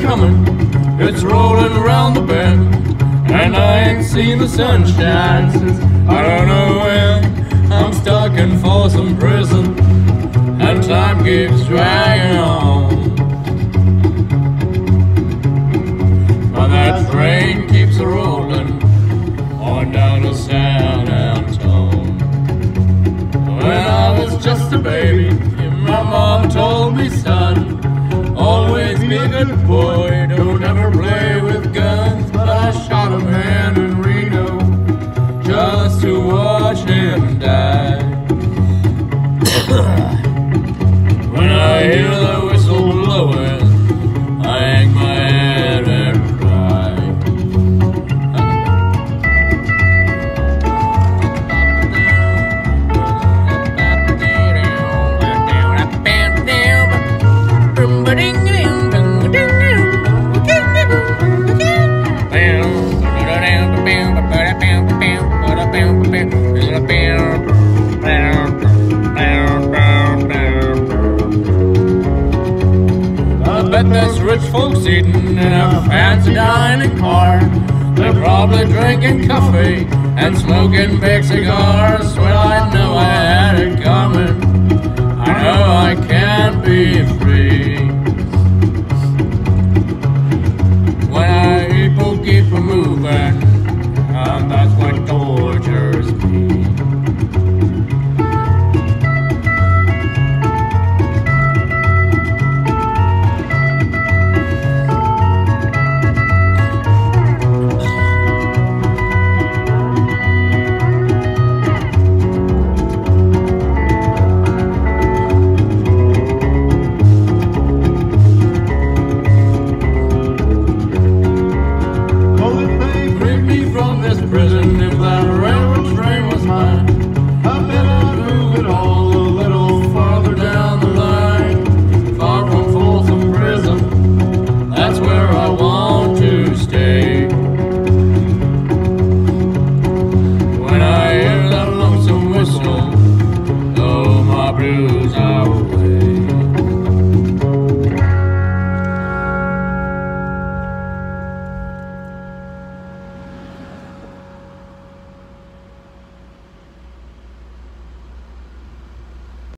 coming. It's rolling around the bend. And I ain't seen the sunshine since I don't know when. I'm stuck in Folsom Prison. And time keeps dragging on. But that train keeps a rolling on down to San Antone. When I was just a baby, my mom told me, son, always be a boy, bet there's rich folks eating in a fancy dining car. They're probably drinking coffee and smoking big cigars. Well, I know I had it coming. this prison if that railroad train was mine. I bet I'd move it all a little farther down the line, far from Folsom Prison. That's where I want to stay. When I hear that lonesome whistle, though my blues.